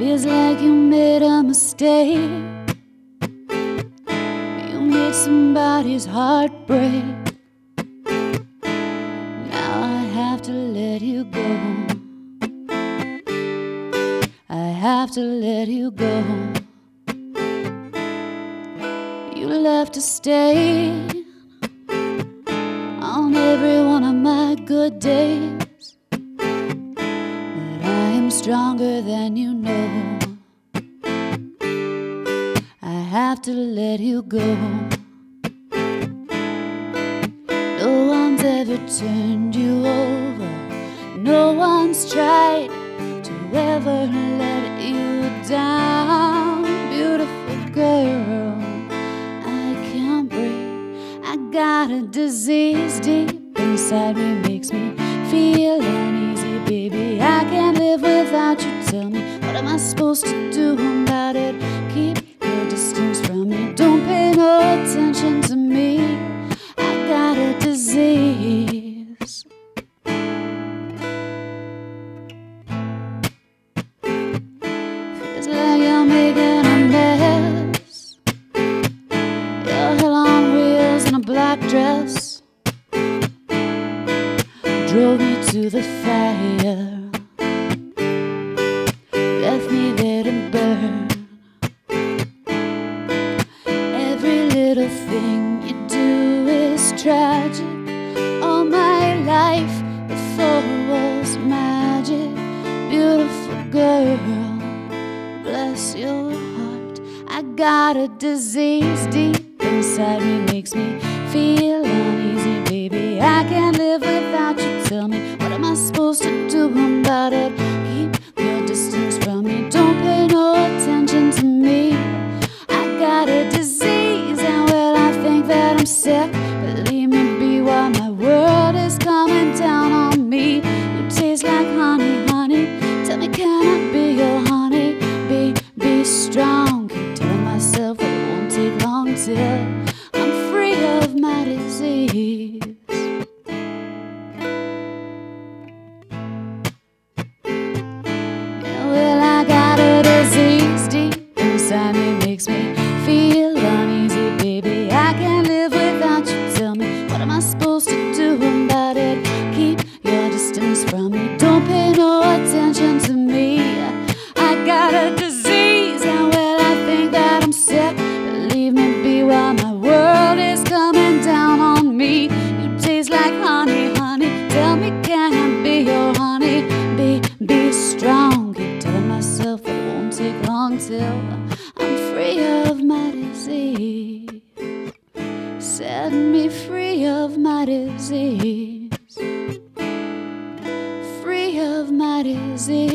Feels like you made a mistake. You made somebody's heart break. Now I have to let you go. I have to let you go. You left to stay on every one of my good days. Stronger than you know. I have to let you go. No one's ever turned you over. No one's tried to ever let you down. Beautiful girl, I can't breathe. I got a disease deep inside me, makes me feel uneasy, supposed to do about it? Keep your distance from me. Don't pay no attention to me. I got a disease. Feels like you're making a mess. Your hell on wheels in a black dress drove me to the fire, your heart. I got a disease deep inside me, makes me feel uneasy, baby. I can't live without you. Tell me, what am I supposed to do about it? Keep your distance from me. Don't pay no attention to me. I got a disease, and well, I think that I'm sick. I'm free of my disease. Yeah, well, I got a disease deep inside me, makes me feel uneasy, baby. I can't live without you. Tell me, what am I supposed to do about it? Keep your distance from me. Take long till I'm free of my disease. Set me free of my disease. Free of my disease.